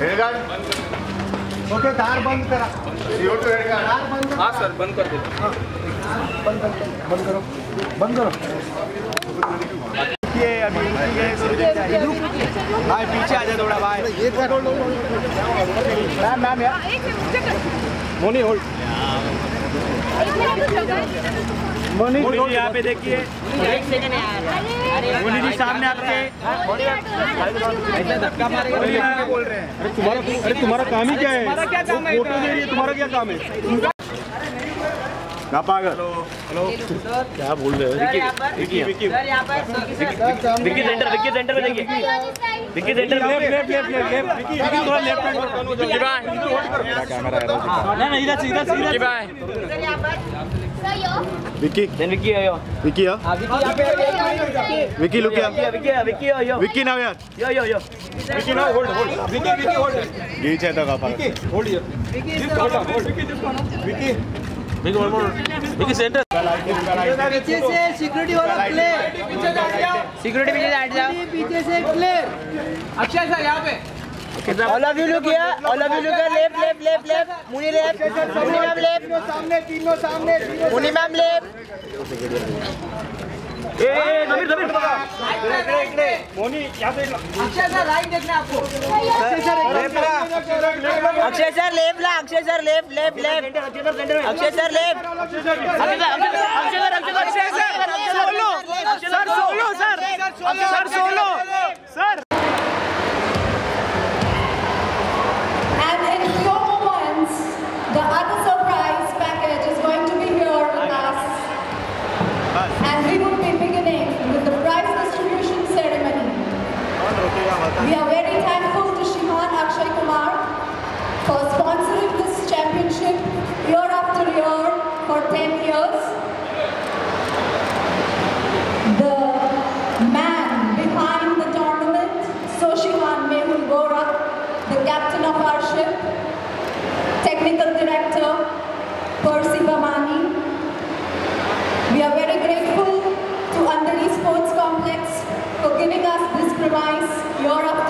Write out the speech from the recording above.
Head guard okay दार बंद करा CO2 हेडगार्ड दार बंद हाँ सर बंद कर बंद कर बंद करो बंद करो। ये अभी भाई पीछे आ जा थोड़ा भाई। मैम मैम यार मोनी होल्ड मोनी जी यहाँ पे देखिए। मोनी जी सामने आपके। बोल रहे हैं अरे तुम्हारा काम ही क्या है? हमारा क्या काम है फ़ोटो दे रही है तुम्हारा क्या काम है? क्या पागल क्या बोल रहे हो? Vicky Vicky Vicky centre Vicky centre में देखिए Vicky centre left left left left Vicky Vicky थोड़ा लेफ़्ट हैंड विक्की भाई मेरा कैमरा है नहीं नहीं इधर इधर इधर विक्की भाई विकी। देन विक्की आयो। विकी या। विकी लुक या विक्की विक्की आयो। विकी नाव यार। Yo yo yo. Vicky now hold hold Vicky Vicky hold गीच का पागल hold here hold hold Vicky Vicky one more Vicky centre पीछे से सिक्योरिटी वाला क्लियर पीछे से हट जाओ. सिक्योरिटी पीछे हट जाओ. पीछे से क्लियर अक्षय सर यहाँ पे. All of you look here all of you look here left left left left Muni left Muni ma'am left सामने तीनों सामने मुनी मैम लेफ़्ट ए जमीर जमीर मोनी यहाँ पे अक्षय सर राइट देखना आपको. अक्षय सर लेफ़्ट ला Akshay sir left left left Akshay sir left solo compromise Europe